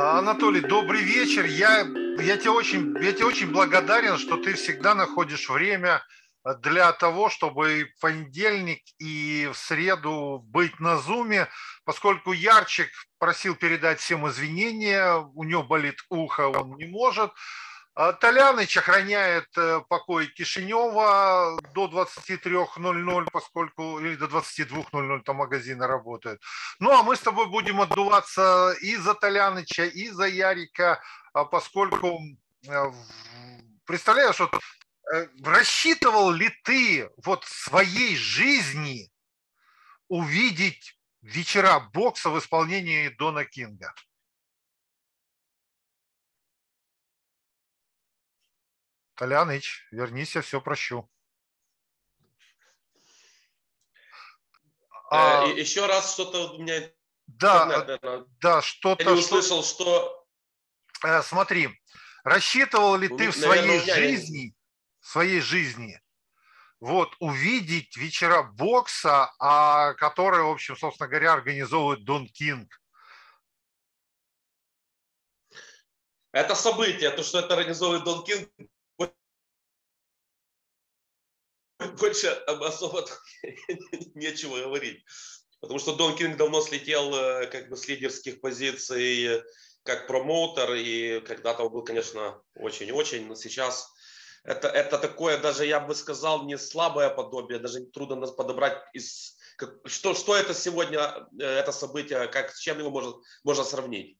А, Анатолий, добрый вечер. Я, я, тебе очень, я тебе очень благодарен, что ты всегда находишь время для того, чтобы в понедельник и в среду быть на Зуме, поскольку Ярчик просил передать всем извинения, у него болит ухо, он не может. А Толяныч охраняет э, покой Кишинева до 23.00, поскольку или до 22.00 там магазины работают. Ну, а мы с тобой будем отдуваться и за Толяныча, и за Ярика, а поскольку, э, представляешь, вот э, рассчитывал ли ты вот своей жизни увидеть вечера бокса в исполнении Дона Кинга? Толяныч, вернись, я все прощу. А, э, еще раз что-то у меня... Да, Интернет, да, что-то... Я не услышал, что... Э, смотри, рассчитывал ли ты в своей жизни, в своей жизни, вот, увидеть вечера бокса, а, которые, в общем, собственно говоря, организовывает Дон Кинг? Это событие, то, что это организовывает Дон Кинг, больше особо нечего говорить. Потому что Дон Кинг давно слетел э, как бы с лидерских позиций как промоутер, и когда-то он был, конечно, очень-очень, но сейчас это, это такое, даже я бы сказал, не слабое подобие, даже трудно подобрать из что, что это сегодня, э, это событие, как, с чем его можно, можно сравнить.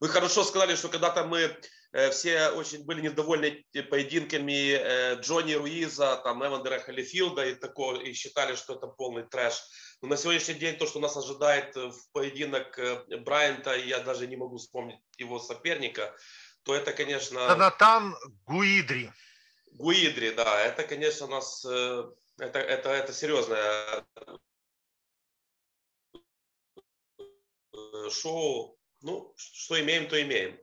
Вы хорошо сказали, что когда-то мы Э, все очень были недовольны поединками э, Джонни Руиза, там, Эвандера Холлифилда и, такого, и считали, что это полный трэш. Но на сегодняшний день то, что нас ожидает в поединок э, Брайанта, я даже не могу вспомнить его соперника, то это, конечно... Натан Гуидри. Гуидри, да, это, конечно, у нас это, это, это серьезное шоу. Ну, что имеем, то имеем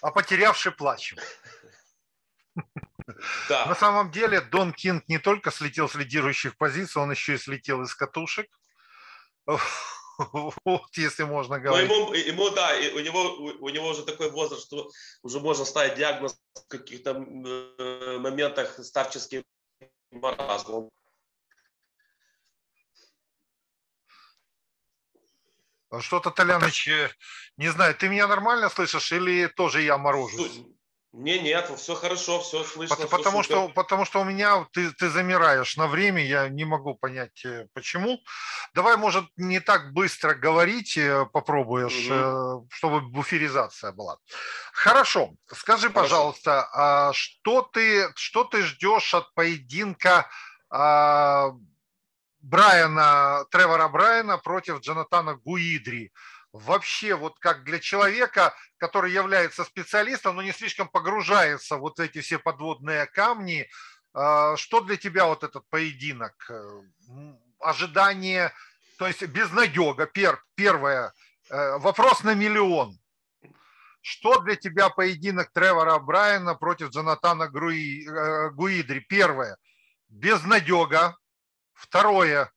а потерявший плачем. Да. На самом деле Дон Кинг не только слетел с лидирующих позиций, он еще и слетел из катушек. Вот, если можно говорить. Но ему, ему, да, у него, у него уже такой возраст, что уже можно ставить диагноз в каких-то э, моментах старческий маразм. Что-то, Толяныч, э, не знаю, ты меня нормально слышишь или тоже я морожусь? Не, нет, все хорошо, все слышно. Потому, все что, потому что у меня ты, ты замираешь на время, я не могу понять э, почему. Давай, может, не так быстро говорить, э, попробуешь, угу. чтобы буферизация была. Хорошо, скажи, Хорошо. пожалуйста, а что ты, что ты ждешь от поединка а, Брайана, Тревора Брайана против Джонатана Гуидри. Вообще, вот как для человека, который является специалистом, но не слишком погружается вот в эти все подводные камни, а, что для тебя вот этот поединок? Ожидание, то есть безнадега, пер, первое, э, вопрос на миллион. Что для тебя поединок Тревора Брайана против Джонатана э, Гуидри? Первое, безнадега, Второе.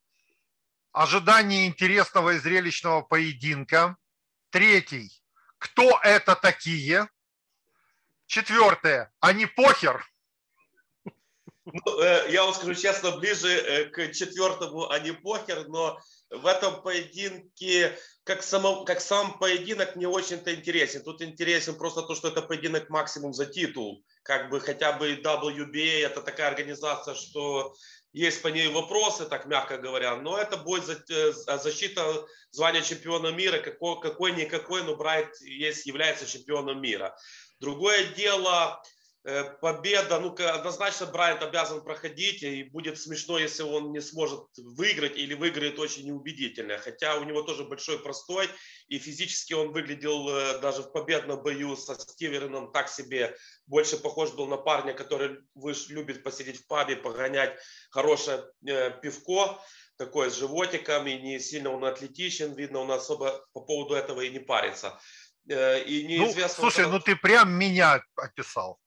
Ожидание интересного и зрелищного поединка. Третий. Кто это такие? Четвертое. Они похер. Ну, э, я вам скажу честно, ближе э, к четвертому, а не похер, но в этом поединке, как, само, как сам поединок, не очень-то интересен. Тут интересен просто то, что это поединок максимум за титул. Как бы хотя бы WBA это такая организация, что есть по ней вопросы, так мягко говоря, но это будет э, защита звания чемпиона мира, какой, какой-никакой, но Брайт есть, является чемпионом мира. Другое дело, победа, ну однозначно Брайант обязан проходить, и будет смешно, если он не сможет выиграть или выиграет очень неубедительно. Хотя у него тоже большой простой, и физически он выглядел э, даже в победном бою со Стиверином так себе, больше похож был на парня, который любит посидеть в пабе, погонять хорошее э, пивко, такое с животиком, и не сильно он атлетичен, видно, он особо по поводу этого и не парится. И ну, неизвестно, ну, слушай, ну ты прям меня описал.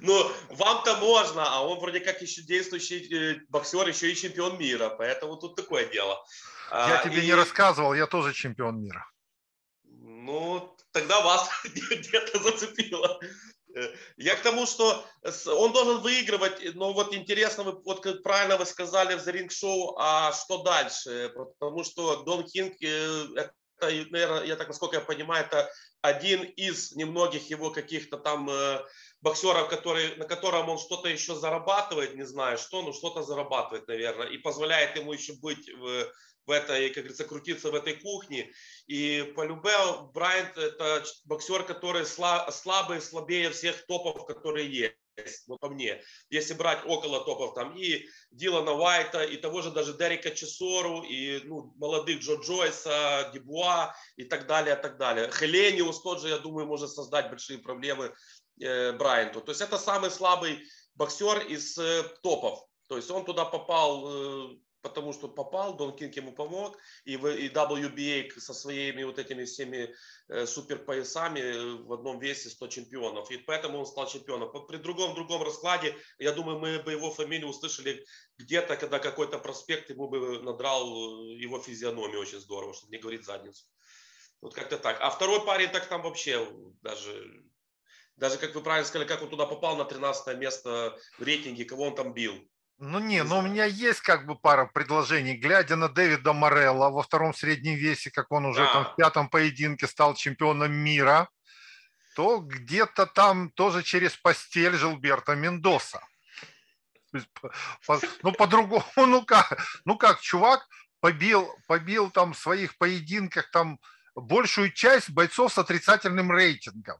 Ну, вам-то можно, а он вроде как еще действующий э, боксер, еще и чемпион мира, поэтому тут такое дело. Я а, тебе и... не рассказывал, я тоже чемпион мира. Ну, тогда вас где-то зацепило. Э, я к тому, что он должен выигрывать, но вот интересно, вы, вот как правильно вы сказали в The Ring Show, а что дальше? Потому что Дон Кинг, э, это, наверное, я так, насколько я понимаю, это один из немногих его каких-то там боксеров, который, на котором он что-то еще зарабатывает, не знаю что, но что-то зарабатывает, наверное, и позволяет ему еще быть в в этой, как говорится, крутиться в этой кухне. И по любе Брайант это боксер, который слабый, слабее всех топов, которые есть. Ну, по мне, если брать около топов, там и Дилана Уайта, и того же даже Дерека Чесору, и ну, молодых Джо Джойса, Дебуа и так далее, так далее. Хелениус тот же, я думаю, может создать большие проблемы Брайанту. То есть это самый слабый боксер из э, топов. То есть он туда попал э, потому что попал, Дон Кинг ему помог, и, WBA со своими вот этими всеми э, суперпоясами э, в одном весе 100 чемпионов, и поэтому он стал чемпионом. При другом другом раскладе, я думаю, мы бы его фамилию услышали где-то, когда какой-то проспект ему бы надрал э, его физиономию очень здорово, чтобы не говорить задницу. Вот как-то так. А второй парень так там вообще даже даже, как вы правильно сказали, как он туда попал на 13 место в рейтинге, кого он там бил. Ну не, но у меня есть как бы пара предложений. Глядя на Дэвида Морелла во втором среднем весе, как он уже да. там в пятом поединке стал чемпионом мира, то где-то там тоже через постель Жилберта Мендоса. Ну по-другому, ну как, ну как, чувак побил, побил там в своих поединках там большую часть бойцов с отрицательным рейтингом.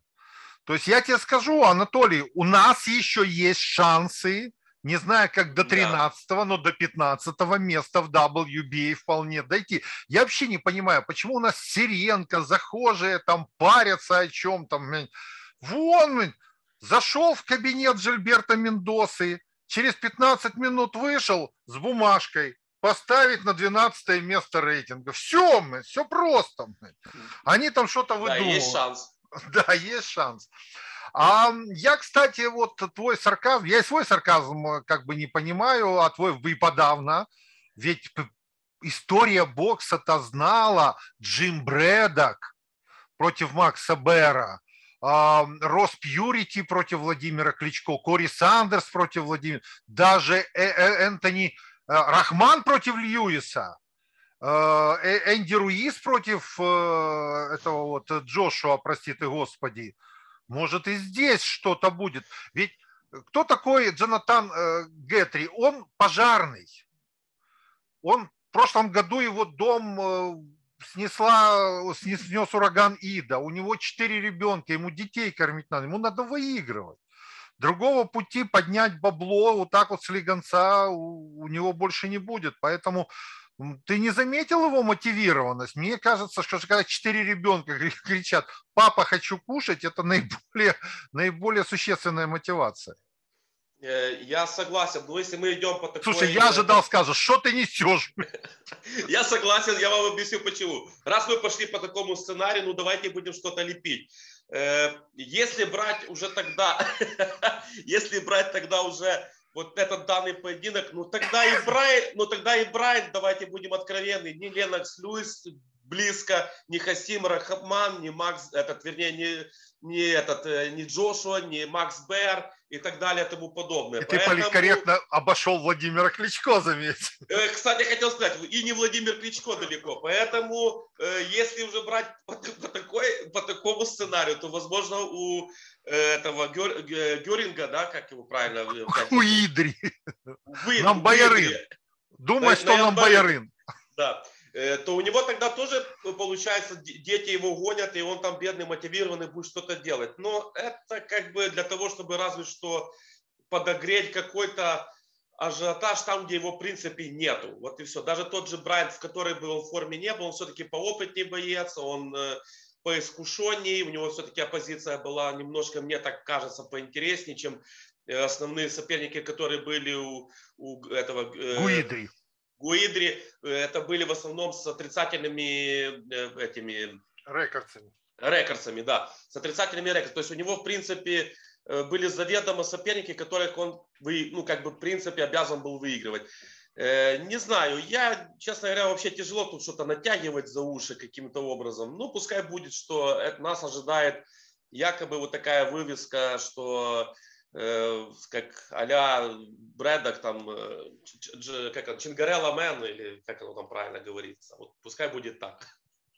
То есть я тебе скажу, Анатолий, у нас еще есть шансы не знаю, как до 13 да. но до 15 места в WBA вполне дойти. Я вообще не понимаю, почему у нас Сиренко, захожие там парятся о чем там. Вон, зашел в кабинет Жильберта Мендосы, через 15 минут вышел с бумажкой, поставить на 12 место рейтинга. Все, мы, все просто. Они там что-то выдумывают. Да, есть шанс. Да, есть шанс. А я, кстати, вот твой сарказм, я и свой сарказм э, как бы не понимаю, а твой и подавно. Ведь история бокса-то знала Джим Брэдок против Макса Бера, Рос Пьюрити против Владимира Кличко, Кори Сандерс против Владимира, даже э, э, Энтони Рахман против Льюиса, Энди Руис против этого вот Джошуа, прости ты господи. Может и здесь что-то будет. Ведь э, кто такой Джонатан э, Гетри? Он пожарный. Он в прошлом году его дом э, снесла, снес ураган Ида. У него четыре ребенка, ему детей кормить надо. Ему надо выигрывать. Другого пути поднять бабло вот так вот с легонца у, у него больше не будет. Поэтому ты не заметил его мотивированность? Мне кажется, что когда четыре ребенка кричат «папа, хочу кушать», это наиболее, наиболее существенная мотивация. Э, я согласен, но если мы идем по такой... Слушай, я ожидал, скажешь, что ты несешь? Я согласен, я вам объясню почему. Раз мы пошли по такому сценарию, ну давайте будем что-то лепить. Э, если брать уже тогда, если брать тогда уже вот этот данный поединок, ну тогда и Брайан, ну тогда и Брайан, давайте будем откровенны, не Ленокс Льюис близко, не Хасим Рахман, не Макс, этот, вернее, не, не этот, э, не Джошуа, не Макс Бэр и так далее и тому подобное. И Поэтому... ты политкорректно обошел Владимира Кличко, заметь. Э, кстати, хотел сказать, и не Владимир Кличко далеко. Поэтому, э, если уже брать по, по, такой, по такому сценарию, то, возможно, у этого Геринга, да, как его правильно? Хуидри. Нам боярин. Думай, что нам боярин. Да то у него тогда тоже, получается, дети его гонят, и он там бедный, мотивированный будет что-то делать. Но это как бы для того, чтобы разве что подогреть какой-то ажиотаж там, где его в принципе нету. Вот и все. Даже тот же Брайан, в которой бы он в форме не был, он все-таки поопытнее боец, он поискушеннее, у него все-таки оппозиция была немножко, мне так кажется, поинтереснее, чем э, основные соперники, которые были у, у этого... Э, Гуидри. Гуидри. Это были в основном с отрицательными э, этими... Рекордсами. Рекордсами, да. С отрицательными рекордсами. То есть у него, в принципе, были заведомо соперники, которых он, ну, как бы, в принципе, обязан был выигрывать. Э, не знаю, я, честно говоря, вообще тяжело тут что-то натягивать за уши каким-то образом. Ну, пускай будет, что нас ожидает якобы вот такая вывеска, что э, как а-ля Брэдок, там, э, как он, Чингарелла Мэн, или как оно там правильно говорится. Вот пускай будет так.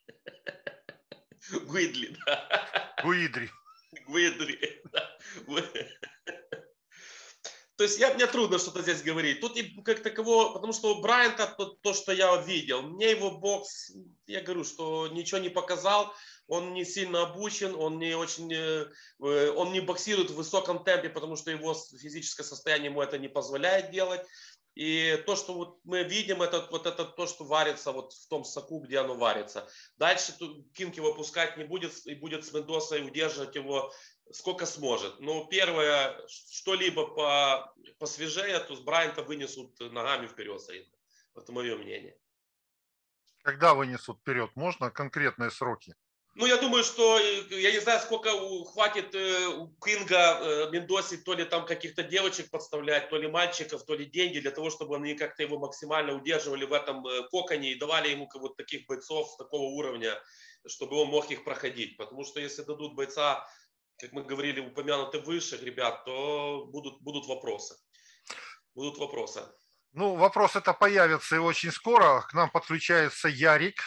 Гуидли, да. Гуидри. Гуидри, да. То есть я, мне трудно что-то здесь говорить. Тут и как такового, потому что Брайанта то, то, что я видел, мне его бокс, я говорю, что ничего не показал, он не сильно обучен, он не очень, э, э, он не боксирует в высоком темпе, потому что его физическое состояние ему это не позволяет делать. И то, что вот мы видим, это вот это то, что варится вот в том соку, где оно варится. Дальше Кинг его пускать не будет и будет с Мендосой удерживать его сколько сможет. Но первое, что-либо по, посвежее, то с Брайанта вынесут ногами вперед, Это мое мнение. Когда вынесут вперед? Можно конкретные сроки? Ну, я думаю, что я не знаю, сколько хватит э, у Кинга э, Мендоси, то ли там каких-то девочек подставлять, то ли мальчиков, то ли деньги, для того, чтобы они как-то его максимально удерживали в этом э, коконе и давали ему вот таких бойцов такого уровня, чтобы он мог их проходить. Потому что если дадут бойца как мы говорили, упомянуты выше, ребят, то будут, будут вопросы. Будут вопросы. Ну, вопрос это появится и очень скоро. К нам подключается Ярик.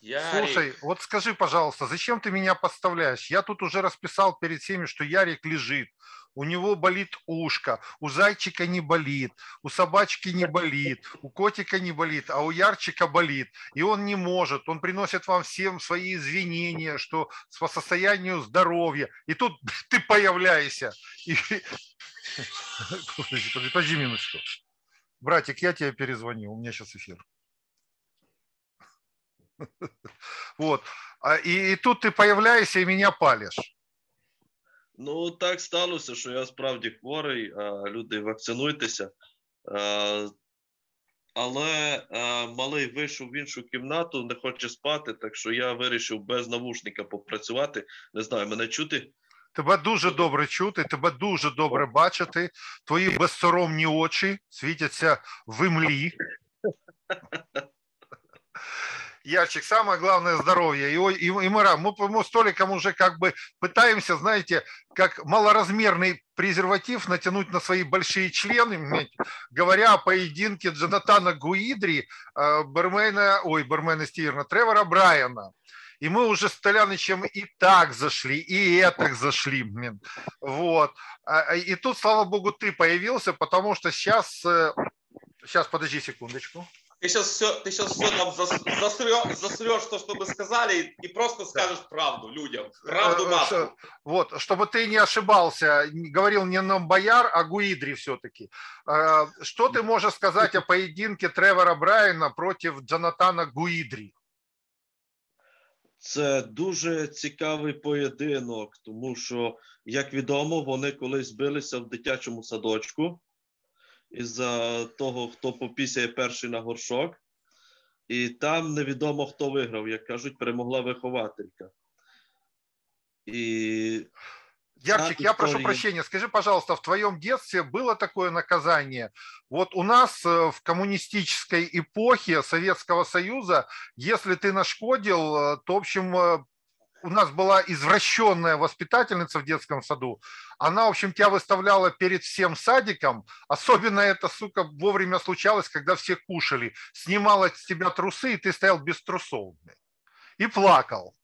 Ярик. Слушай, вот скажи, пожалуйста, зачем ты меня подставляешь? Я тут уже расписал перед всеми, что Ярик лежит у него болит ушко, у зайчика не болит, у собачки не болит, у котика не болит, а у Ярчика болит. И он не может, он приносит вам всем свои извинения, что по состоянию здоровья. И тут ты появляешься. И... Подожди, подожди, подожди минуточку. Братик, я тебе перезвоню, у меня сейчас эфир. Вот. А, и, и тут ты появляешься и меня палишь. Ну, так сталося, що я справді хворий, люди вакцинуйтеся. Але малий вийшов в іншу кімнату, не хоче спати, так що я вирішив без навушника попрацювати. Не знаю, мене чути. Тебе дуже добре чути, тебе дуже добре бачити. Твої безсоромні очі світяться в імлі. Ярчик, самое главное здоровье. И, и, и мы, мы, мы с Толиком уже как бы пытаемся, знаете, как малоразмерный презерватив натянуть на свои большие члены, говоря о поединке Джонатана Гуидри, э, Бермена, ой, Бермена Стиверна, Тревора Брайана. И мы уже с Толянычем и так зашли, и так зашли. Блин. Вот. А, а, и тут, слава богу, ты появился, потому что сейчас... Сейчас, э, подожди секундочку Ты сейчас все, ты сейчас все нам засрешь, засрешь то, что мы сказали, и просто скажешь правду людям. Правду матку. Э, вот, чтобы ты не ошибался, говорил не нам Бояр, а Гуидри все-таки. Э, что ты можешь сказать о поединке Тревора Брайана против Джонатана Гуидрі? Це дуже цікавий поєдинок, тому що, як відомо, вони колись билися в дитячому садочку із-за того, хто попісяє перший на горшок. І там невідомо, хто выиграл, як кажуть, перемогла вихователька. И Ярчик, я прошу прощения, скажи, пожалуйста, в твоем детстве было такое наказание? Вот у нас э, в коммунистической эпохе Советского Союза, если ты нашкодил, э, то, в общем, э, у нас была извращенная воспитательница в детском саду. Она, в общем, тебя выставляла перед всем садиком. Особенно это, сука, вовремя случалось, когда все кушали. Снимала с тебя трусы, и ты стоял без трусов. И плакал.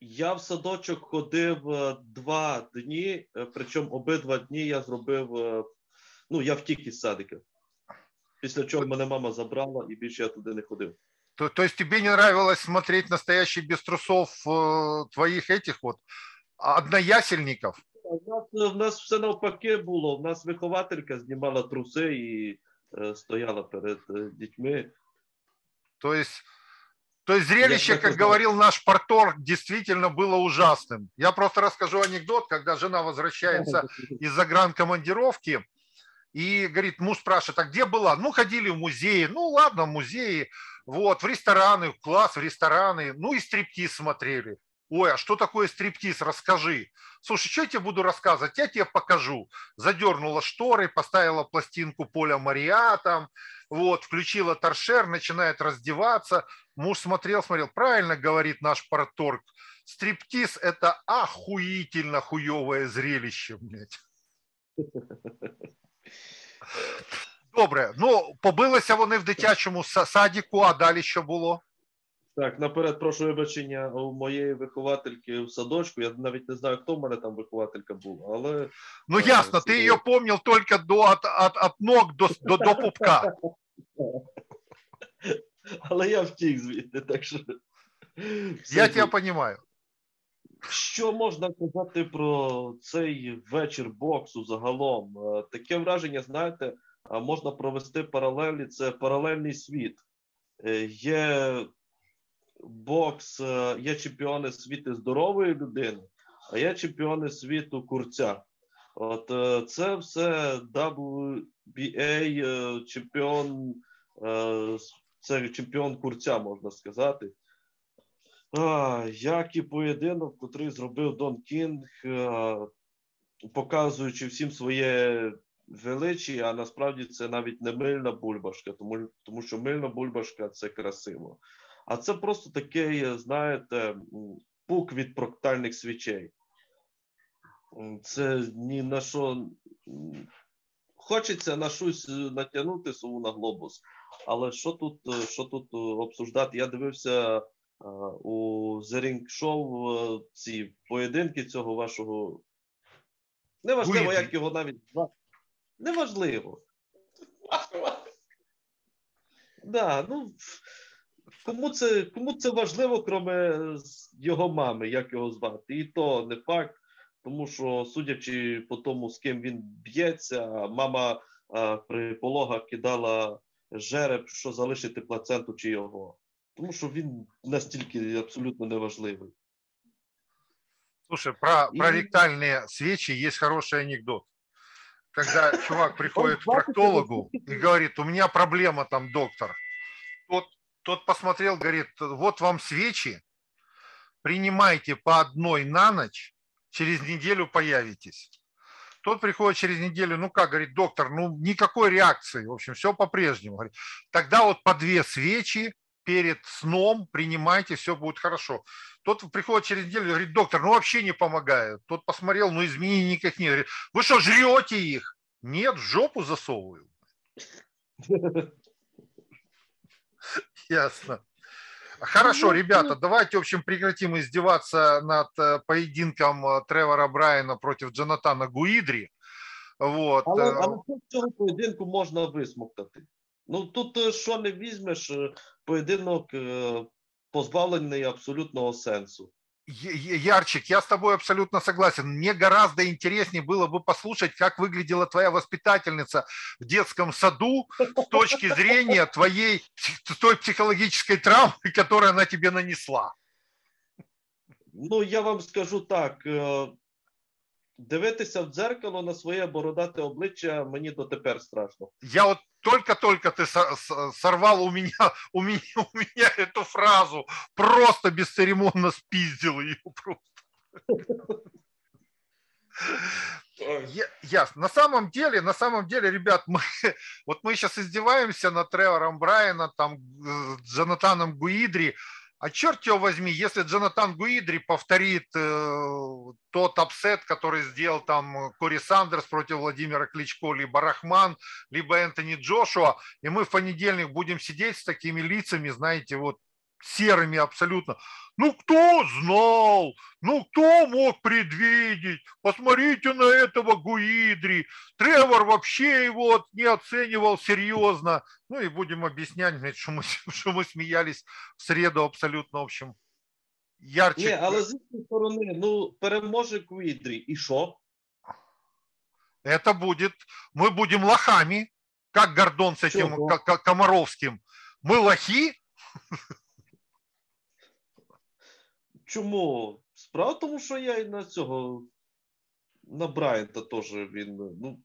Я в садочок ходив е, два дні, е, причому обидва дні я зробив, е, ну, я втік із садика. Після чого мене мама забрала і більше я туди не ходив. То, то есть тебе не нравилось смотреть настоящий без трусов э, твоих этих вот одноясельников? У нас, у нас все навпаки було. У нас вихователька знімала труси і е, стояла перед е, дітьми. То есть, то есть зрелище, как говорил наш порторг, действительно было ужасным. Я просто расскажу анекдот, когда жена возвращается из загранкомандировки, и говорит, муж спрашивает, а где была? Ну, ходили в музеи. Ну, ладно, в музеи. Вот, в рестораны, класс, в рестораны. Ну, и стриптиз смотрели. Ой, а что такое стриптиз? Расскажи. Слушай, что я тебе буду рассказывать? Я тебе покажу. Задернула шторы, поставила пластинку Поля Мария там, вот, включила торшер, начинает раздеваться. Муж смотрел, смотрел. Правильно говорит наш парторг. Стриптиз – это охуительно хуевое зрелище, блядь. Добре. Ну, побилися вони в дитячому садіку, а далі що було? Так, наперед прошу вибачення у моєї виховательки в садочку. Я навіть не знаю, хто в мене там вихователька була, але. Ну ясно, ти її помнив тільки до от, от, от ног до, до, до пупка. Але я втік звідти, так що. Я тебе розумію. Що можна казати про цей вечір боксу загалом? Е, таке враження, знаєте, можна провести паралелі. Це паралельний світ. Е, є бокс, е, є чемпіони світу здорової людини, а є чемпіони світу курця. От це все WBA, чемпіон, це чемпіон курця, можна сказати. Як і поєдинок, котрий зробив Дон Кінг, показуючи всім своє величі, а насправді це навіть не мильна бульбашка, тому, тому що мильна бульбашка це красиво. А це просто такий, знаєте, пук від проктальних свічей. Це ні на що хочеться на щось натягнути сову на глобус. Але що тут що тут обсуждати? Я дивився у The Show ці поєдинки цього вашого. Неважливо, як його навіть Неважливо. Да, ну, Кому це кому це важливо, кроме його мами, як його звати? І то не факт, тому що, судячи по тому, з ким він б'ється, мама а, при пологах кидала жереб, що залишити плаценту чи його. Тому що він настільки абсолютно неважливий. Слушай, про, про ректальные свечи есть хороший анекдот. Когда чувак приходит к проктологу и говорит, у меня проблема там, доктор. Тот, тот посмотрел, говорит, вот вам свечи, принимайте по одной на ночь, через неделю появитесь. Тот приходит через неделю, ну как, говорит, доктор, ну никакой реакции, в общем, все по-прежнему. Говорит, Тогда вот по две свечи перед сном принимайте, все будет хорошо. Тот приходит через неделю и говорит, доктор, ну вообще не помогает. Тот посмотрел, ну изменений никаких нет. Говорит, вы что, жрете их? Нет, в жопу засовываю. Ясно. Хорошо, ну, ребята, ну. давайте, в общем, прекратим издеваться над э, поединком э, Тревора Брайана против Джонатана Гуидри. Вот. Але, э, але цього поєдинку можна висмоктати. Ну тут що не візьмеш, поєдинок позбавлений абсолютного сенсу. Ярчик, я с тобой абсолютно согласен. Мне гораздо интереснее было бы послушать, как выглядела твоя воспитательница в детском саду с точки зрения твоей той психологической травмы, которую она тебе нанесла. Ну, я вам скажу так: дивитися в дзеркало на своє бородате обличчя мені дотепер страшно. Я от только-только ты сорвал у меня, у меня, у меня эту фразу, просто бесцеремонно спиздил ее просто. Ясно. На самом деле, на самом деле, ребят, мы, вот мы сейчас издеваемся над Тревором Брайана, там, э, Джонатаном Гуидри, а черт его возьми, если Джонатан Гуидри повторит э, тот upset, который сделал там Кори Сандерс против Владимира Кличко, либо Рахман, либо Энтони Джошуа, и мы в понедельник будем сидеть с такими лицами, знаете, вот серыми абсолютно. Ну, кто знал? Ну, кто мог предвидеть? Посмотрите на этого Гуидри. Тревор вообще его не оценивал серьезно. Ну, и будем объяснять, что мы, что мы смеялись в среду абсолютно, в общем, ярче. Не, але з іншої сторони, ну, переможе Гуидрі, и что? Это будет, мы будем лохами, как Гордон с этим Комаровским. Мы лохи, Чому? Справа в тому, що я і на цього на Брайанта теж він. ну,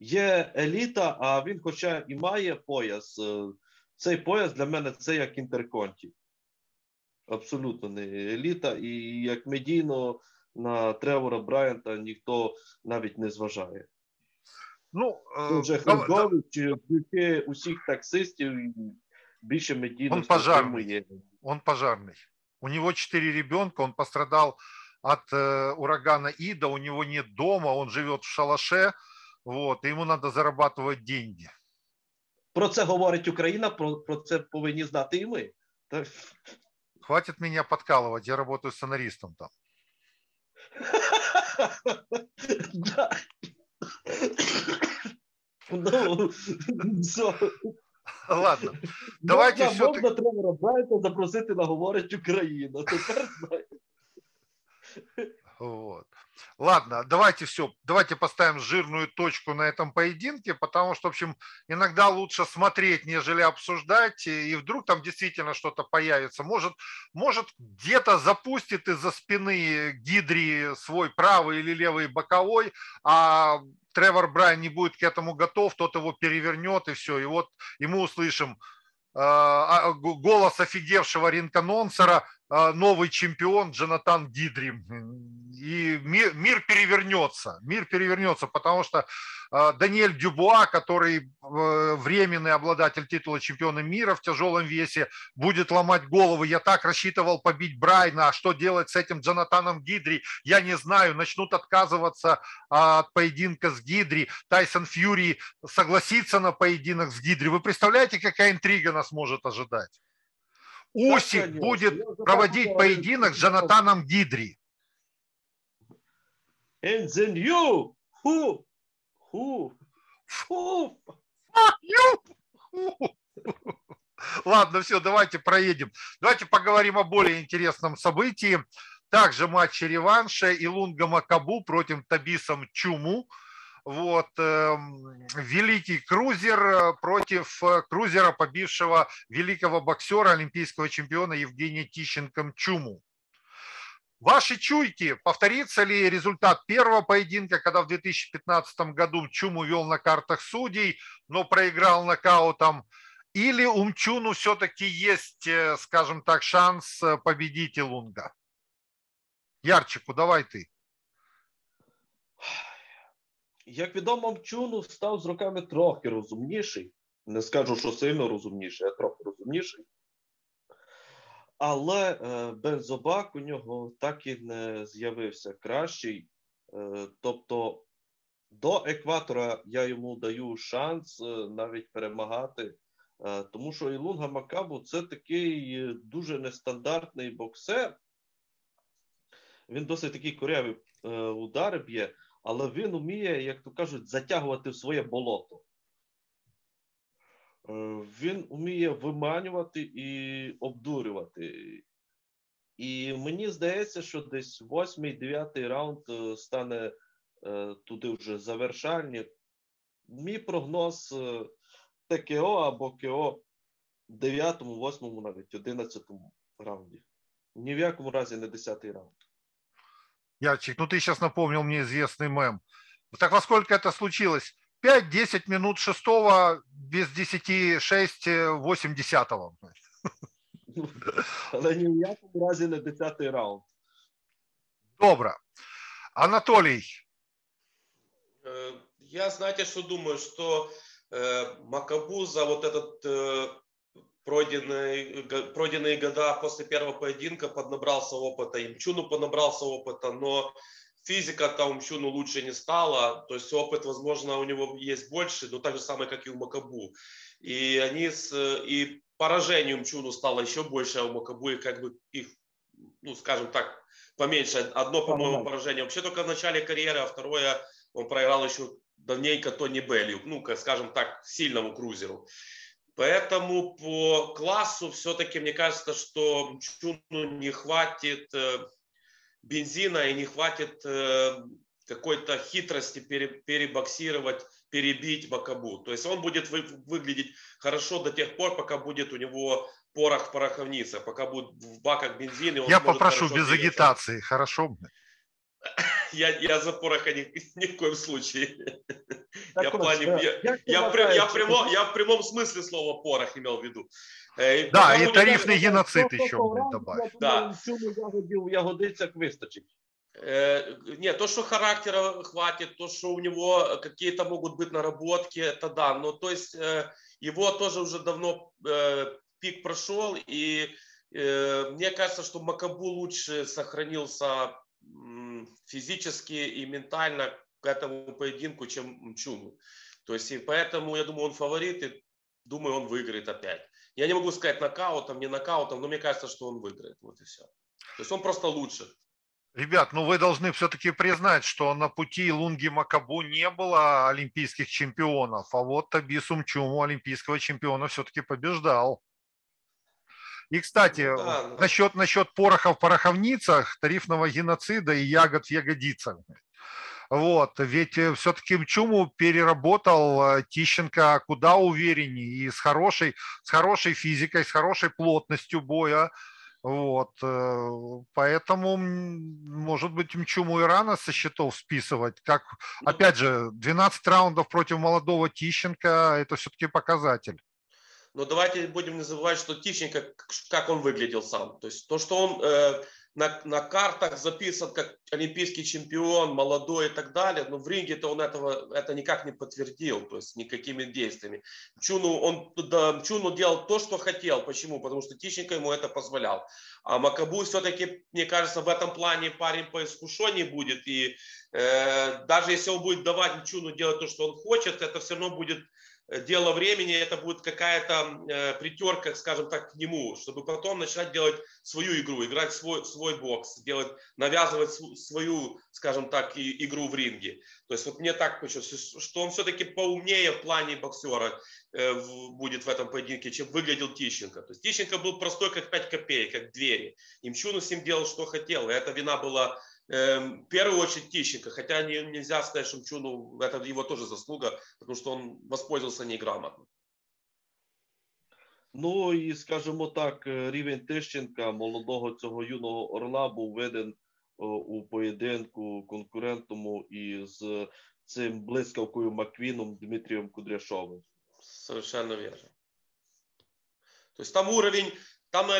Є еліта, а він, хоча і має пояс, е, цей пояс для мене це як інтерконті. Абсолютно не еліта. І як медійно на Тревора Брайанта ніхто навіть не зважає. Ну, вже Хендович, ключі усіх таксистів більше медійно Он пожарный. Он пожарный. У него четыре ребенка, он пострадал от э, урагана Ида, у него нет дома, он живет в шалаше, вот, и ему надо зарабатывать деньги. Про це говорить Україна, про, про це повинні знати і ми. Так. Хватит меня подкалывать, я работаю сценаристом там. Да. Ну, все. Ладно, давайте можна, все-таки... можна Тревора Брайанта запросити на говорить Україна. Тепер знаю. Вот. Ладно, давайте все, давайте поставим жирную точку на этом поединке, потому что, в общем, иногда лучше смотреть, нежели обсуждать, и вдруг там действительно что-то появится. Может, может где-то запустит из-за спины Гидри свой правый или левый боковой, а Тревор Брайан не будет к этому готов, тот его перевернет, и все. И вот ему услышим э, а, голос офигевшего ринканонсера, э, новый чемпион Джонатан Гидри. И мир, мир перевернется, мир перевернется, потому что э, Даниэль Дюбуа, который временный обладатель титула чемпиона мира в тяжелом весе, будет ломать головы. Я так рассчитывал побить Брайна, а что делать с этим Джонатаном Гидри, я не знаю. Начнут отказываться от поединка с Гидри. Тайсон Фьюри согласится на поединок с Гидри. Вы представляете, какая интрига нас может ожидать? Усик будет проводить поединок с Джонатаном Гидри. And then you, who, who, who. Ладно, все, давайте проедем. Давайте поговорим о более интересном событии. Также матчи реванша Илунга Макабу против Табисом Чуму. Вот, эм, великий крузер э, против э, крузера, побившего великого боксера, олимпийского чемпиона Евгения Тищенко Чуму. Ваши чуйки, повторится ли результат первого поединка, когда в 2015 году Чуму вел на картах судей, но проиграл нокаутом, или у Мчуну все-таки есть, э, скажем так, шанс победить Илунга? Ярчику, давай ты. Як відомо, Мчуну став з роками трохи розумніший. Не скажу, що сильно розумніший, а трохи розумніший. Але е, бензобак у нього так і не з'явився кращий. Е, тобто до екватора я йому даю шанс е, навіть перемагати. Тому що Ілунга Макабу це такий дуже нестандартний боксер. Він досить такий корявий е, удари б'є, але він вміє, як то кажуть, затягувати в своє болото. Е, Він вміє виманювати і обдурювати. І мені здається, що десь восьмий, дев'ятий раунд е, стане е, туди вже завершальні. Мій прогноз е, ТКО або КО в дев'ятому, восьмому, навіть одинадцятому раунді. Ні в якому разі не десятий раунд. Ярчик, ну ты сейчас напомнил мне известный мем. Так во сколько это случилось? 5-10 минут шестого, без 10, 6, 8 десятого. Але ні в якому разі не десятий раунд. Добро. Анатолий, Э, Я, знаете, что думаю, что э, Макабу за вот этот э, пройденные, го- пройденные года после первого поединка поднабрался опыта, и Мчуну поднабрался опыта, но физика там Мчуну лучше не стала, то есть опыт, возможно, у него есть больше, но так же самое, как и у Макабу. И они с, и поражение у Мчуну стало еще больше, а у Макабу и как бы их, ну, скажем так, поменьше. Одно, по-моему, поражение вообще только в начале карьеры, а второе он проиграл еще давненько Тони Белли, ну, скажем так, сильному крузеру. Поэтому по классу все-таки мне кажется, что Мчуну не хватит э, бензина и не хватит э, какой-то хитрости пере- перебоксировать, перебить Бакабу. То есть он будет вы- выглядеть хорошо до тех пор, пока будет у него порох в пороховнице, пока будет в баках бензин. и он я попрошу без двигаться. агитации, хорошо? Я, я за Пороха ни, ни в коем случае. Так я, плане, я, я, я, при, я, прямо, я в прямом смысле слова порох имел в виду. Э, да, и тарифный геноцид еще будет добавить. Да. Ягодицях вистачить. Э, нет, то, что характера хватит, то, что у него какие-то могут быть наработки, это да. Но то есть э, его тоже уже давно пик прошел, и мне кажется, что Макабу лучше сохранился физически и ментально к этому поединку, чем Мчуну. То есть, и поэтому, я думаю, он фаворит, и думаю, он выиграет опять. Я не могу сказать нокаутом, не нокаутом, но мне кажется, что он выиграет. Вот и все. То есть он просто лучше. Ребят, ну вы должны все-таки признать, что на пути Лунги Макабу не было олимпийских чемпионов, а вот Табису Мчуму олимпийского чемпиона все-таки побеждал. И, кстати, ну, да, насчет, насчет пороха в пороховницах, тарифного геноцида и ягод в ягодицах. Вот, ведь э, все-таки Мчуму переработал э, Тищенко куда увереннее и с хорошей, с хорошей физикой, с хорошей плотностью боя. Вот, э, поэтому, может быть, Мчуму и рано со счетов списывать. Как, ну опять же, 12 раундов против молодого Тищенко – это все-таки показатель. Но давайте будем не забывать, что Тищенко, как он выглядел сам. То есть то, что он э, на, на картах записан как олимпийский чемпион, молодой и так далее, но в ринге-то он этого это никак не подтвердил, то есть никакими действиями. Чуну, он, да, Чуну делал то, что хотел. Почему? Потому что Тищенко ему это позволял. А Макабу все-таки, мне кажется, в этом плане парень по искушению будет. И э, даже если он будет давать Чуну делать то, что он хочет, это все равно будет дело времени, это будет какая-то э, притерка, скажем так, к нему, чтобы потом начать делать свою игру, играть свой, свой бокс, делать, навязывать свою, скажем так, и, игру в ринге. То есть вот мне так почувствовалось, что он все-таки поумнее в плане боксера э, в, будет в этом поединке, чем выглядел Тищенко. То есть Тищенко был простой, как 5 копеек, как двери. Имчуну с ним делал, что хотел. И эта вина была в первую очередь Тищенко, хотя не, нельзя сказать Шумчуну, это его тоже заслуга, потому что он воспользовался неграмотно. Ну і скажімо так, рівень Тищенка, молодого цього юного орла, був виден у поєдинку конкурентному із цим блискавкою Маквіном Дмитрієм Кудряшовим. Совершенно верно. То есть там уровень там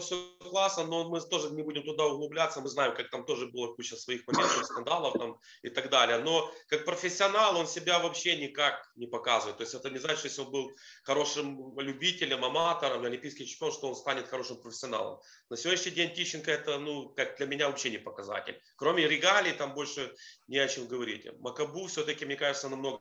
все классно, но мы тоже не будем туда углубляться. Мы знаем, как там тоже было куча своих моментов, скандалов там и так далее. Но как профессионал он себя вообще никак не показывает. То есть это не значит, что если он был хорошим любителем, аматором, олимпийский чемпион, что он станет хорошим профессионалом. На сегодняшний день Тищенко это, ну, как для меня вообще не показатель. Кроме регалий, там больше не о чем говорить. Макабу все-таки, мне кажется, намного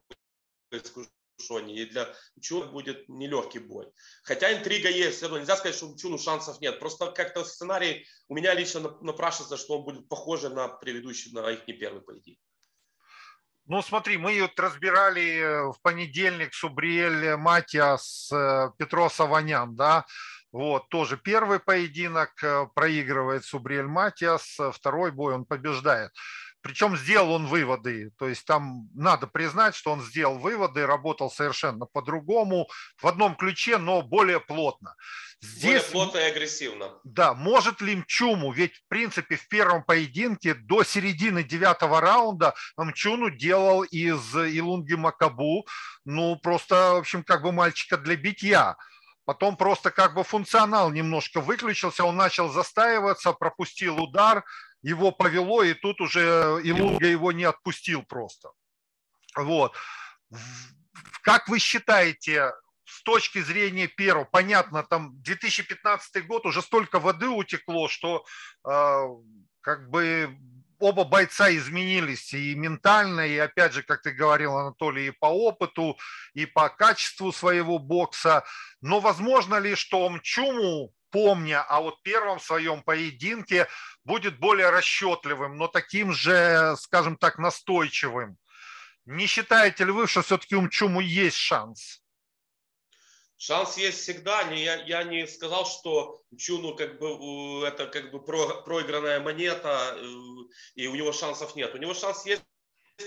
Шони. И для Чуна будет нелегкий бой. Хотя интрига есть, все равно нельзя сказать, что у Чуну шансов нет. Просто как-то сценарий у меня лично напрашивается, что он будет похож на предыдущий, на их не первый поединок. Ну, смотри, мы вот разбирали э, в понедельник Субриэль Матиас э, Петро Саванян, да, вот, тоже первый поединок э, проигрывает Субриэль Матиас, второй бой он побеждает. Причем сделал он выводы, то есть там надо признать, что он сделал выводы, работал совершенно по-другому, в одном ключе, но более плотно. Здесь, более плотно и агрессивно. Да, может ли Мчуму, ведь в принципе в первом поединке до середины девятого раунда Мчуну делал из Илунги Макабу, ну просто, в общем, как бы мальчика для битья. Потом просто как бы функционал немножко выключился, он начал застаиваться, пропустил удар, его повело, и тут уже Илунга его не отпустил просто. Вот. Как вы считаете, с точки зрения первого, понятно, там 2015 год уже столько воды утекло, что э, как бы оба бойца изменились и ментально, и опять же, как ты говорил, Анатолий, и по опыту, и по качеству своего бокса. Но возможно ли, что Мчуму помня о вот первом своем поединке, будет более расчетливым, но таким же, скажем так, настойчивым. Не считаете ли вы, что все-таки у Мчуму есть шанс? Шанс есть всегда. Не, я, я не сказал, что Чуну как бы это как бы про, проигранная монета э, и у него шансов нет. У него шанс есть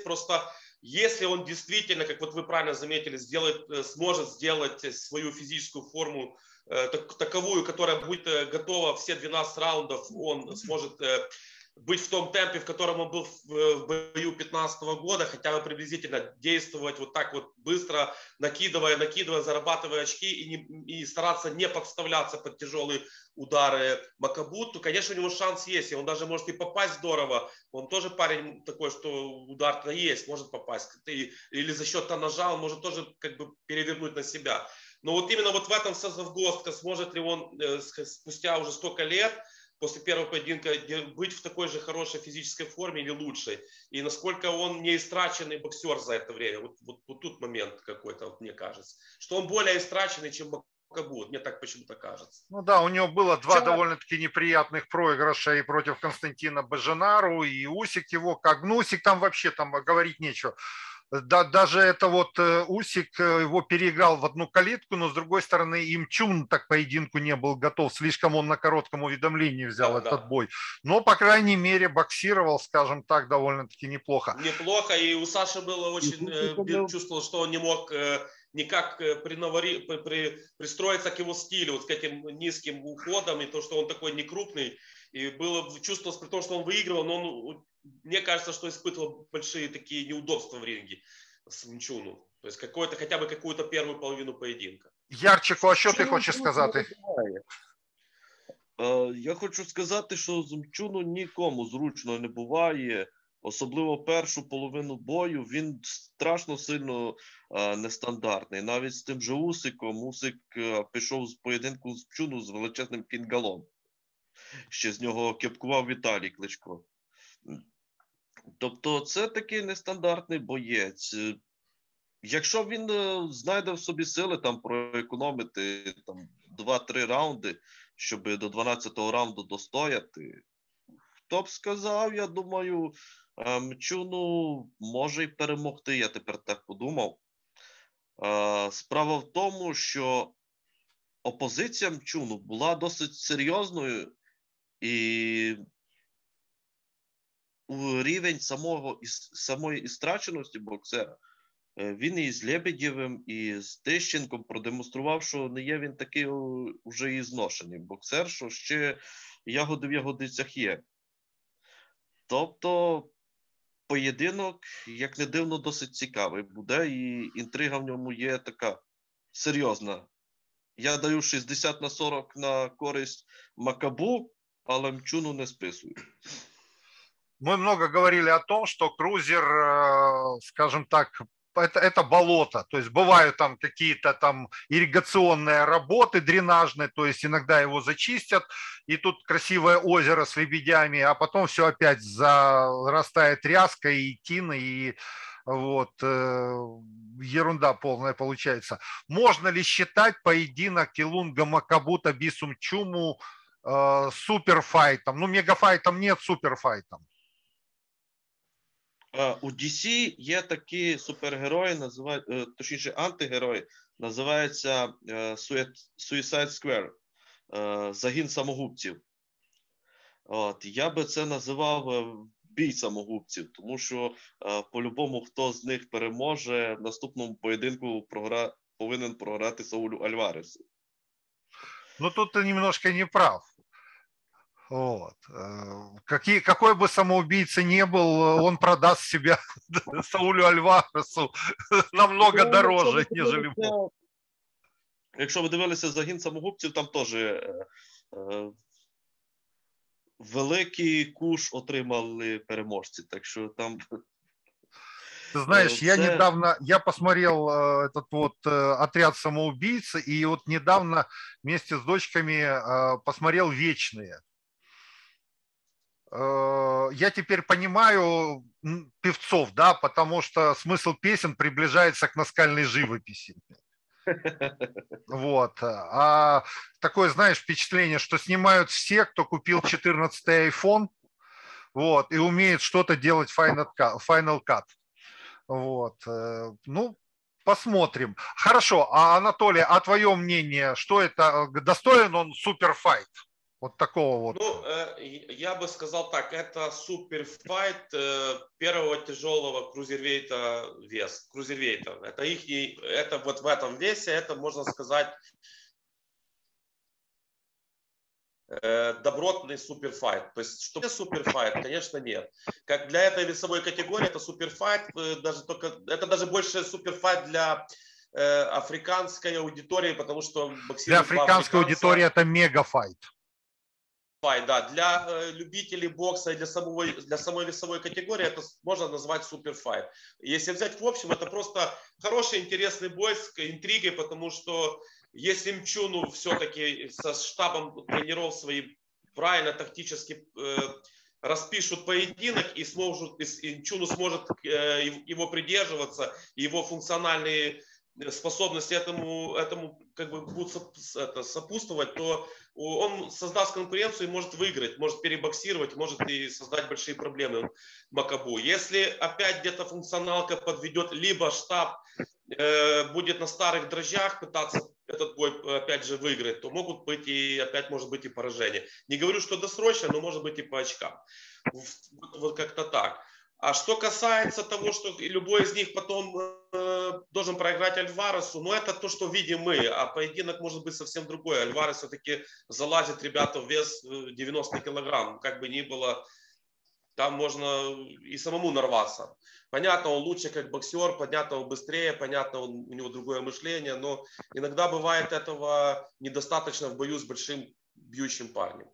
просто если он действительно, как вот вы правильно заметили, сделает, э, сможет сделать свою физическую форму Э, таковую, которая будет э, готова все 12 раундов, он сможет э, быть в том темпе, в котором он был в бою 15 года, хотя бы приблизительно действовать вот так вот быстро, накидывая, накидывая, зарабатывая очки и, не, и стараться не подставляться под тяжелые удары Макабут, то, конечно, у него шанс есть, и он даже может и попасть здорово. Он тоже парень такой, что удар-то есть, может попасть. Или за счет ножа он может тоже как бы перевернуть на себя. Но вот именно вот в этом Сазовгостка сможет ли он э, спустя уже столько лет после первого поединка быть в такой же хорошей физической форме или лучшей. И насколько он не истраченный боксер за это время. Вот, вот, вот тут момент какой-то, вот, мне кажется. Что он более истраченный, чем Макабут. Мне так почему-то кажется. Ну да, у него было два Вчера... довольно-таки неприятных проигрыша и против Константина Баженару, и Усик его, как ну, Усик там вообще там говорить нечего да, даже это вот э, Усик э, его переиграл в одну калитку, но с другой стороны Имчун так поединку не был готов, слишком он на коротком уведомлении взял да, этот да. бой. Но, по крайней мере, боксировал, скажем так, довольно-таки неплохо. Неплохо, и у Саши было очень, э, чувствовал, что он не мог никак принавари, при, пристроиться к его стилю, вот к этим низким уходам, и то, что он такой некрупный, и было чувствовалось, при том, что он выигрывал, но он мне кажется, что испытывал большие такие неудобства в ринге с Мчуну. То есть какой-то, хотя бы какую-то первую половину поєдинка. Ярчику, а що ти хочеш сказати? Я хочу сказати, що з Мчуну нікому зручно не буває. Особливо першу половину бою він страшно сильно а, нестандартний. Навіть з тим же Усиком Усик а, пішов з поєдинку з Мчуну з величезним фінгалом. Ще з нього кепкував Віталій Кличко. Тобто, це такий нестандартний боєць. Якщо він е, знайде в собі сили там проекономити там 2-3 раунди, щоб до 12-го раунду достояти, хто б сказав, я думаю, е, Мчуну може й перемогти. Я тепер так подумав. Е, справа в тому, що опозиція Мчуну була досить серйозною і рівень самого самої істраченості боксера. Е, він і з Лебедєвим, і з Тищенком продемонстрував, що не є він такий вже і зношений боксер, що ще ягоди в ягодицях є. Тобто поєдинок, як не дивно, досить цікавий буде, і інтрига в ньому є така серйозна. Я даю 60 на 40 на користь Макабу, але мчуну не списую мы много говорили о том, что крузер, э, скажем так, это, это болото, то есть бывают там какие-то там ирригационные работы дренажные, то есть иногда его зачистят, и тут красивое озеро с лебедями, а потом все опять зарастает ряской и тиной, и вот э, ерунда полная получается. Можно ли считать поединок Килунга Макабута Бисум Чуму э, суперфайтом? Ну, мегафайтом нет, суперфайтом. У DC є такі супергерої, називають, е, точніше, антигерої, називається е, Suicide Square, е, загін самогубців. От, Я би це називав бій самогубців, тому що по-любому, хто з них переможе, в наступному поєдинку програ... повинен програти Саулю Альваресу. Ну тут ти немножко не прав. Вот. Э, какие, какой бы самоубийца не был, он продаст себя Саулю Альваресу намного ну, дороже, нежели Бог. Якщо ви дивилися загін самогубців, там теж е, е, великий куш отримали переможці. Так що там. Ты знаешь, я недавно, я посмотрел э, этот вот э, отряд самоубийц, и вот недавно вместе с дочками э, посмотрел «Вечные». Э, я теперь понимаю певцов, да, потому что смысл песен приближается к наскальной живописи. Вот. А такое, знаешь, впечатление, что снимают все, кто купил 14 iPhone, вот, и умеет что-то делать Final Cut. Вот. Э, ну, посмотрим. Хорошо, а Анатолий, а твое мнение, что это, достоин он суперфайт? Вот такого вот. Ну, э, я бы сказал так, это суперфайт э, первого тяжелого крузервейта вес, крузервейта. Это их, это вот в этом весе, это можно сказать э, добротный суперфайт. То есть, что суперфайт, конечно, нет. Как для этой весовой категории это суперфайт, даже только, это даже больше суперфайт для э, африканской аудитории, потому что Для африканской аудитории это мегафайт. Файт, да. Для э, любителей бокса и для самой, для самой весовой категории это можно назвать суперфайт. Если взять в общем, это просто хороший, интересный бой с интригой, потому что если Мчуну все-таки со штабом тренеров своим правильно тактически э, распишут поединок и сможет, и Чуну сможет э, его придерживаться, его функциональные способности этому, этому как бы будут сопутствовать, то он создаст конкуренцию и может выиграть, может перебоксировать, может и создать большие проблемы Макабу. Если опять где-то функционалка подведет, либо штаб э, будет на старых дрожжах пытаться этот бой опять же выиграть, то могут быть и опять может быть и поражение. Не говорю, что досрочно, но может быть и по очкам. Вот как-то так. А что касается того, что любой из них потом э, должен проиграть Альваресу, ну это то, что видим мы, а поединок может быть совсем другой. Альварес все-таки залазит ребята в вес 90 э, килограмм, как бы ни было, там можно и самому нарваться. Понятно, он лучше как боксер, понятно, он быстрее, понятно, он, у него другое мышление, но иногда бывает этого недостаточно в бою с большим бьющим парнем.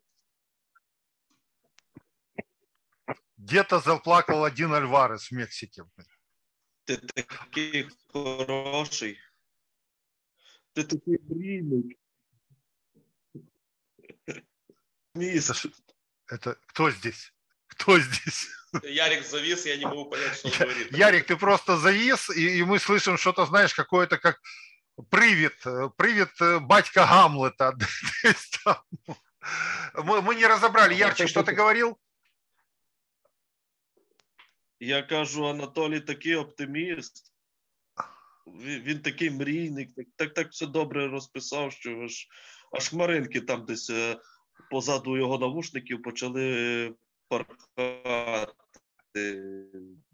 Где-то заплакал один Альварес в Мексике. Ты такой хороший. Ты такой брильный. Это, это кто здесь? Кто здесь? Ярик завис, я не могу понять, что он говорит. Ярик, ты просто завис, и, и мы слышим что-то, знаешь, какое-то как привет, привет э, батька Гамлета. мы, мы не разобрали. Ярчик, что ты говорил? Я кажу, Анатолій такий оптиміст. Він такий мрійник, так так, так все добре розписав, що аж аж хмаринки там десь е, позаду його навушників почали порхати.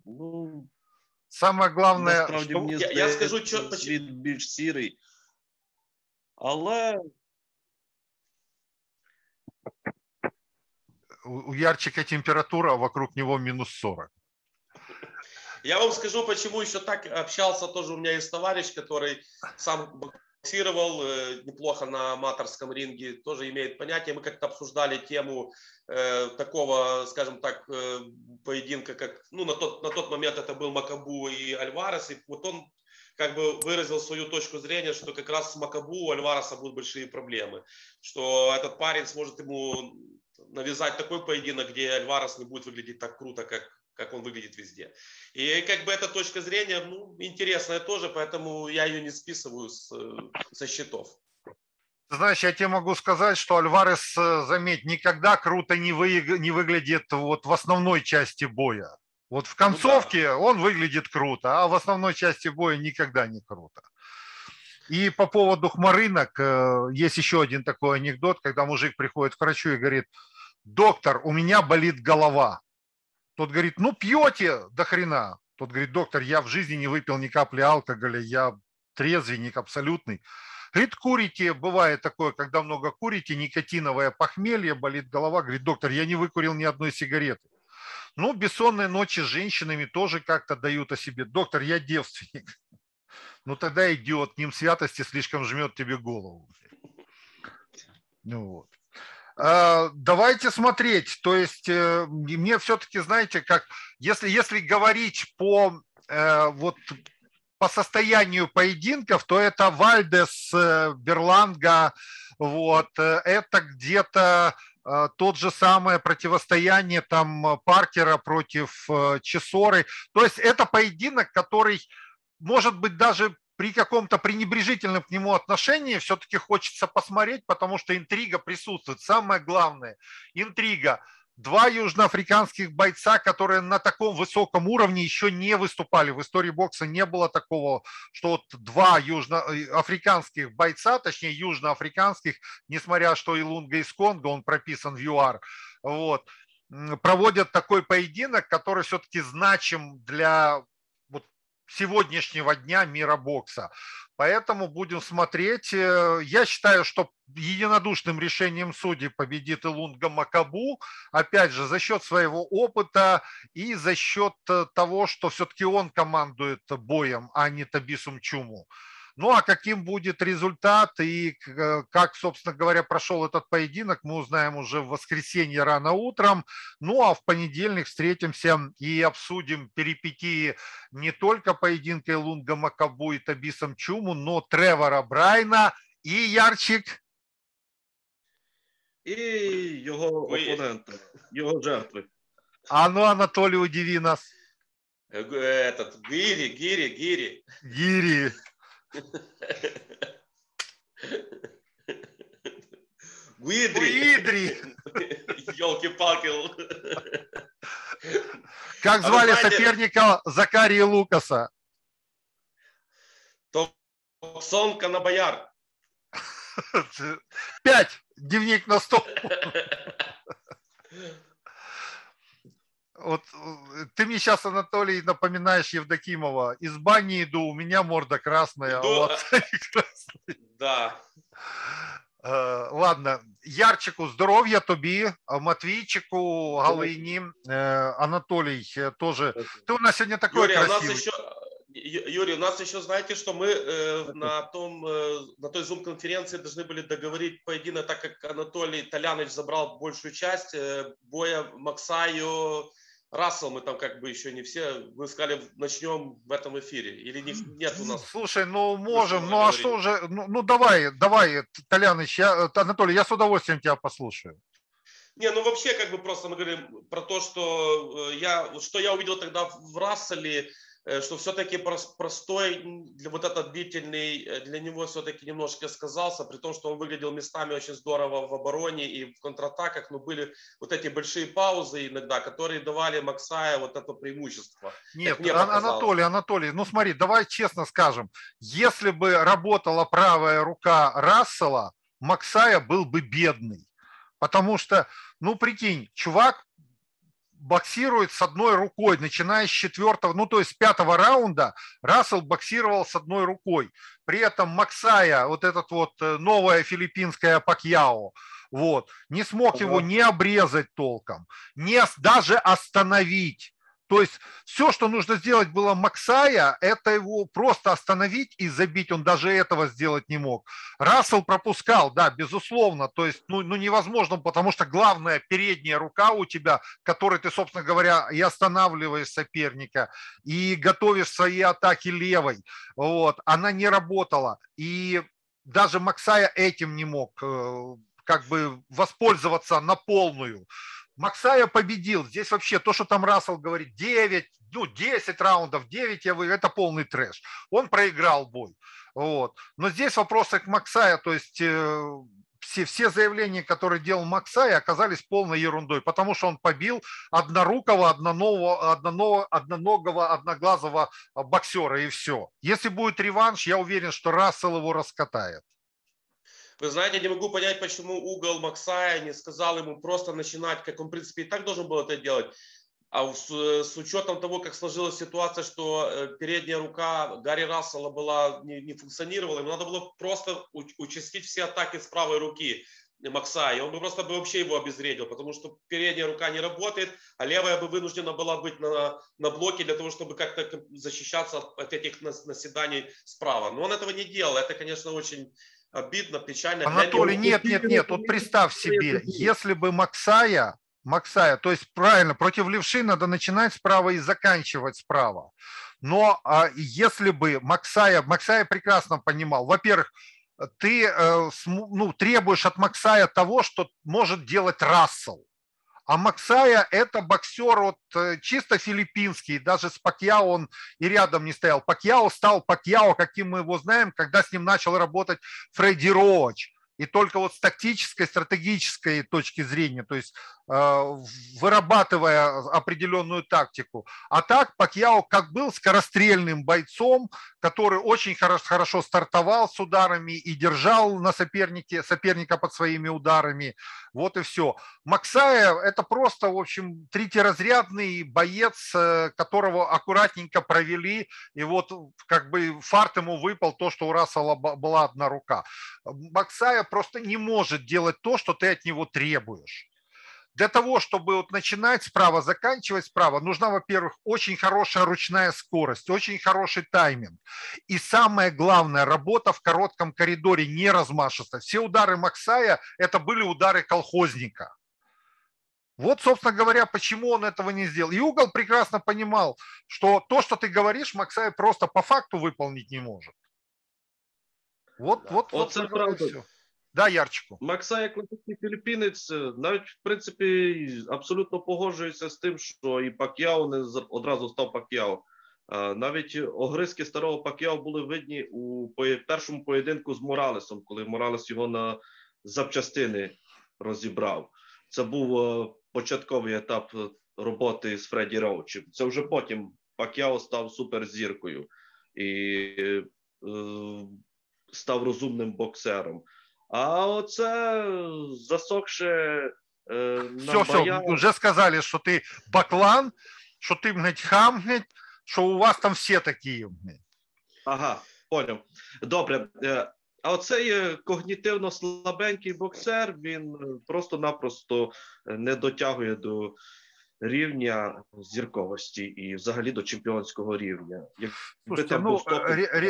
Ну, Саме головне, насправді мені я, здається, я скажу, що... світ більш сірий. Але у Ярчика температура, а вокруг него минус 40. Я вам скажу, почему еще так общался тоже у меня есть товарищ, который сам боксировал э, неплохо на аматорском ринге, тоже имеет понятие. Мы как-то обсуждали тему э, такого, скажем так, э, поединка, как, ну, на тот, на тот момент это был Макабу и Альварес, и вот он как бы выразил свою точку зрения, что как раз с Макабу у Альвареса будут большие проблемы, что этот парень сможет ему навязать такой поединок, где Альварес не будет выглядеть так круто, как как он выглядит везде. И как бы эта точка зрения, ну, интересная тоже, поэтому я ее не списываю с, со счетов. Знаешь, я тебе могу сказать, что Альварес, э, заметь, никогда круто не, вы, не выглядит вот в основной части боя. Вот в концовке ну, да. он выглядит круто, а в основной части боя никогда не круто. И по поводу хмарынок, э, есть еще один такой анекдот, когда мужик приходит к врачу и говорит, доктор, у меня болит голова. Тот говорит, ну пьете до хрена. Тот говорит, доктор, я в жизни не выпил ни капли алкоголя, я трезвенник абсолютный. Говорит, курите, бывает такое, когда много курите, никотиновое похмелье, болит голова. Говорит, доктор, я не выкурил ни одной сигареты. Ну, бессонные ночи с женщинами тоже как-то дают о себе. Доктор, я девственник. Ну, тогда идиот, ним святости слишком жмет тебе голову. Ну вот. А, давайте смотреть. То есть э, мне все-таки, знаете, как если, если говорить по э, вот по состоянию поединков, то это Вальдес, э, Берланга, вот, это где-то тот же самое противостояние там Паркера против Чесоры. То есть это поединок, который может быть даже при каком-то пренебрежительном к нему отношении все-таки хочется посмотреть, потому что интрига присутствует. Самое главное, интрига. Два южноафриканских бойца, которые на таком высоком уровне еще не выступали. В истории бокса не было такого, что вот два южноафриканских бойца, точнее южноафриканских, несмотря что и Лунга из Конго, он прописан в ЮАР, вот, проводят такой поединок, который все-таки значим для сегодняшнего дня мира бокса. Поэтому будем смотреть. Э, я считаю, что единодушным решением судей победит Илунга Макабу. Опять же, за счет своего опыта и за счет э, того, что все-таки он командует боем, а не Табисум Чуму. Ну а каким будет результат и э, как, собственно говоря, прошел этот поединок, мы узнаем уже в воскресенье рано утром. Ну а в понедельник встретимся и обсудим перипетии не только поединка Лунга Макабу и Табисом Чуму, но Тревора Брайна и Ярчик. І його опонента, його жертви. А ну, Анатолий, удиви нас. Этот, Гири, Гири, Гири. Гири. Гуидри. Гуидри. Елки-палки. Как А звали знаете- соперника Закарии Лукаса? Токсон Канабаяр. Пять. Дневник на стол. Вот э, ты мне сейчас, Анатолий, напоминаешь Евдокимова. Из бани иду, у меня морда красная. Иду, вот. Да. Е, Ладно, Ярчику здоров'я тобі, а Матвійчику, Галині, Е, Анатолій е, тоже. Ты у нас сегодня такой Юрий, а у нас красивый. еще, Ю- Юрий, у нас еще, знаете, что мы э, на том, э, на той зум-конференции должны были договорить поединок, так как Анатолий Толяныч забрал большую часть э, боя Максаю, Рассел, мы там как бы еще не все, вы сказали, начнем в этом эфире, или не, нет у нас? Слушай, ну можем, ну а что же, ну, ну давай, давай, Толяныч, я, э, Анатолий, я с удовольствием тебя послушаю. Не, ну вообще как бы просто мы говорим про то, что э, я, что я увидел тогда в Расселе, что все-таки простой, вот этот длительный, э, для него все-таки немножко сказался, при том, что он выглядел местами очень здорово в обороне и в контратаках, но были вот эти большие паузы иногда, которые давали Максая вот это преимущество. Нет. Анатолий, Анатолий, ну смотри, давай честно скажем, если бы работала правая рука Рассела, Максая был бы бедный. Потому что, ну прикинь, чувак боксирует с одной рукой, начиная с четвертого, ну то есть с пятого раунда Рассел боксировал с одной рукой. При этом Максая, вот этот вот э, новая филиппинская Пакьяо, вот, не смог его не обрезать толком, не даже остановить. То есть все, что нужно сделать было Максая, это его просто остановить и забить. Он даже этого сделать не мог. Рассел пропускал, да, безусловно. То есть, ну, ну невозможно, потому что главная передняя рука у тебя, которой ты, собственно говоря, и останавливаешь соперника, и готовишь свои атаки левой, вот, она не работала. И даже Максая этим не мог э, как бы воспользоваться на полную. Максая победил. Здесь вообще то, что там Рассел говорит, 9, ну 10 раундов, 9 я вы, это полный трэш. Он проиграл бой. Вот. Но здесь вопросы к Максая, то есть э, все, все заявления, которые делал Максай, оказались полной ерундой, потому что он побил однорукого, одноногого, одноногого, одноногого одноглазого боксера и все. Если будет реванш, я уверен, что Рассел его раскатает. Вы знаете, не могу понять, почему угол Максая не сказал ему просто начинать, как он, в принципе, и так должен был это делать. А с, с учетом того, как сложилась ситуация, что э, передняя рука Гарри Рассела была, не, не функционировала, ему надо было просто участить все атаки с правой руки Максая. И он бы просто бы вообще его обезвредил, потому что передняя рука не работает, а левая бы вынуждена была быть на, на блоке для того, чтобы как-то защищаться от, этих нас- наседаний справа. Но он этого не делал. Это, конечно, очень обидно, печально. Анатолий, него- нет, нет, нет, вот представь себе, если бы Максая, Максая, то есть правильно, против левши надо начинать справа и заканчивать справа. Но а, если бы Максая, Максая прекрасно понимал, во-первых, ты э, ну, требуешь от Максая того, что может делать Рассел. А Максая это боксер вот э, чисто филиппинский, даже с Пакьяо он и рядом не стоял. Пакьяо стал Пакьяо, каким мы его знаем, когда с ним начал работать Фредди Роуч. И только вот с тактической, стратегической точки зрения, то есть вырабатывая определенную тактику. А так Пакьяо как был скорострельным бойцом, который очень хорошо, хорошо стартовал с ударами и держал на сопернике, соперника под своими ударами. Вот и все. Максая – это просто, в общем, третьеразрядный боец, э, которого аккуратненько провели, и вот как бы фарт ему выпал то, что у Рассела была одна рука. Максая просто не может делать то, что ты от него требуешь. Для того, чтобы вот начинать справа, заканчивать справа, нужна, во-первых, очень хорошая ручная скорость, очень хороший тайминг. И самое главное, работа в коротком коридоре, не размашисто. Все удары Максая – это были удары колхозника. Вот, собственно говоря, почему он этого не сделал. И угол прекрасно понимал, что то, что ты говоришь, Максай просто по факту выполнить не может. Вот, да. вот, вот, це правда. все. Да, Ярчику. Макса, як класичний філіппінець, навіть в принципі абсолютно погоджується з тим, що і Пак'яо не одразу став Пак'яо. Навіть огризки старого Пак'яо були видні у першому поєдинку з Моралесом, коли Моралес його на запчастини розібрав. Це був початковий етап роботи з Фредді Роучем. Це вже потім Пак'яо став суперзіркою і е, став розумним боксером. А оце засохше е, все, все, вже сказали, що ти баклан, що ти мнить хам, що у вас там всі такі. Ага, поняв. Добре. Е, а оцей когнітивно слабенький боксер, він просто-напросто не дотягує до рівня зірковості і взагалі до чемпіонського рівня. Слушайте, ну,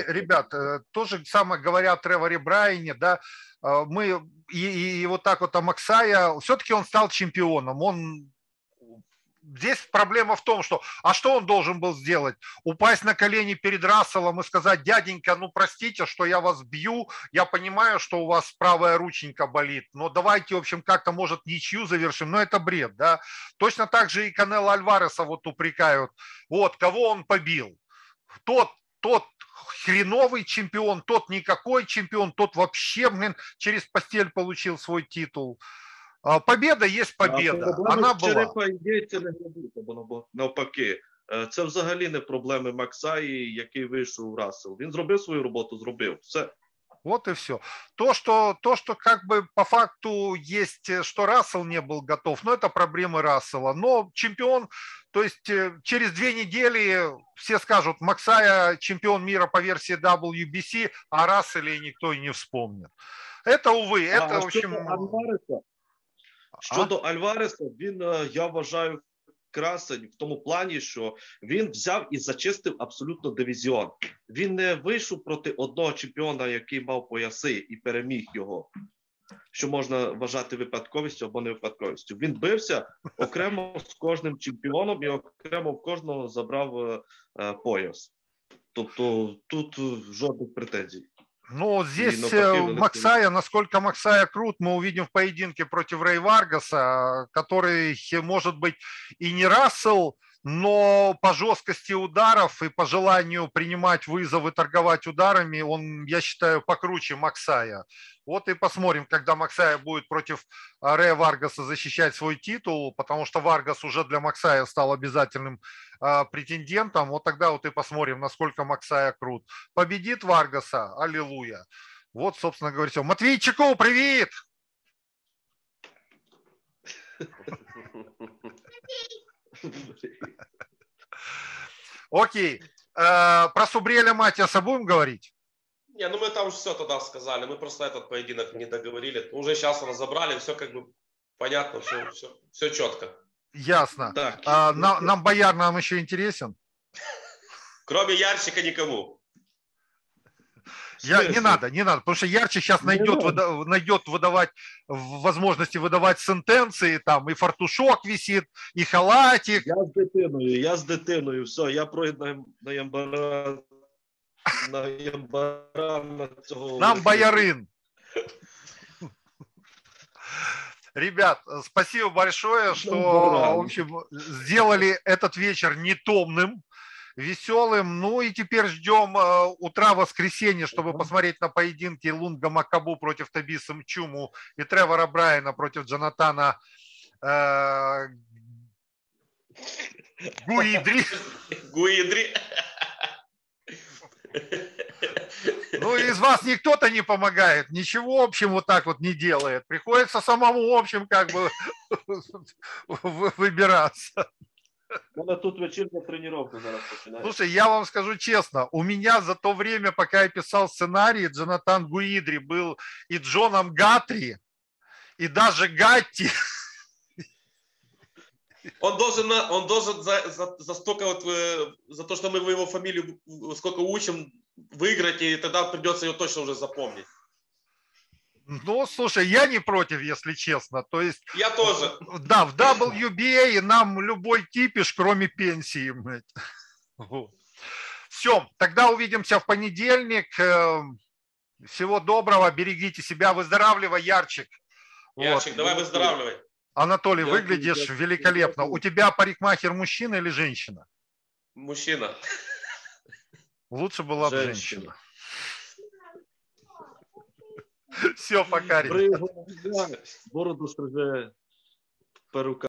ребят, то же самое говорят о Треворе Брайане, да, мы и, и вот так вот о Максая, все-таки он стал чемпионом, он здесь проблема в том, что, а что он должен был сделать? Упасть на колени перед Расселом и сказать, дяденька, ну простите, что я вас бью, я понимаю, что у вас правая рученька болит, но давайте, в общем, как-то, может, ничью завершим, но это бред, да? Точно так же и Канела Альвареса вот упрекают, вот, кого он побил? Тот, тот хреновый чемпион, тот никакой чемпион, тот вообще, блин, через постель получил свой титул. Побіда є побіда. А Вона була. Є навпаки. Це взагалі не проблеми Максаї, який вийшов Рассел. Він зробив свою роботу, зробив. Все. Вот и все. То что, то, что как бы по факту есть, что Рассел не был готов, но это проблемы Рассела. Но чемпион, то есть э, через две недели все скажут, Максая чемпион мира по версии WBC, а Расселе никто и не вспомнит. Это, увы, а, это, а в общем... Щодо а? Альвареса, він е, я вважаю красень в тому плані, що він взяв і зачистив абсолютно дивізіон. Він не вийшов проти одного чемпіона, який мав пояси, і переміг його. Що можна вважати випадковістю або не випадковістю. Він бився окремо з кожним чемпіоном і окремо в кожного забрав е, е пояс. Тобто тут жодних претензій. Ну, здесь э, Максая, насколько Максая крут, мы увидим в поединке против Рэй Варгаса, который, может быть, и не Рассел, но по жесткости ударов и по желанию принимать вызовы, торговать ударами, он, я считаю, покруче Максая. Вот и посмотрим, когда Максая будет против а, Рэя Варгаса защищать свой титул, потому что Варгас уже для Максая стал обязательным э, претендентом. Вот тогда вот и посмотрим, насколько Максая крут. Победит Варгаса, аллилуйя. Вот, собственно говоря, все. Матвейчику, привет! Окей. Э, про Субреля Матиаса будем говорить? Не, ну мы там уже все тогда сказали. Мы просто этот поединок не договорили. Уже сейчас разобрали, все как бы понятно, все, все, все четко. Ясно. Так. А, нам, нам Бояр нам еще интересен? Кроме Ярчика никому. Я, не надо, не надо, потому что ярче сейчас найдет, выда, найдет выдавать возможности выдавать сентенции, там и фартушок висит, и халатик. Я з дитиною, я з дитиною, все, я пройду на ямбара, на ямбара на цього. Нам боярин. Ребят, спасибо большое, что, в общем, сделали этот вечер не томным веселым. Ну и теперь ждем э, утра воскресенья, чтобы посмотреть на поединки Лунга Макабу против Табиса Мчуму и Тревора Брайана против Джонатана э, Гуидри. Гуидри. Ну, из вас никто-то не помогает, ничего общем вот так вот не делает. Приходится самому общем как бы выбираться. Мене тут вечірня тренування зараз починається. Слушай, я вам скажу честно, у меня за то время, пока я писал сценарий, Джонатан Гуидри был и Джоном Гатри, и даже Гатти. Он должен, на- он должен за, за, за столько вот, э, за то, что мы его фамилию сколько учим, выиграть, и тогда придется ее точно уже запомнить. Ну, слушай, я не против, если честно. То есть, Я тоже. да, в WBA нам любой кипиш, кроме пенсии. Все, тогда увидимся в понедельник. Э, Всего доброго, берегите себя, выздоравливай, Ярчик. Вот. Ярчик, давай выздоравливай. Анатолий, Дякую, выглядишь дякую, великолепно. дякую. У тебя парикмахер мужчина или женщина? Мужчина. Лучше была бы Женщина. женщина. Все, пока, бороду стриже перука.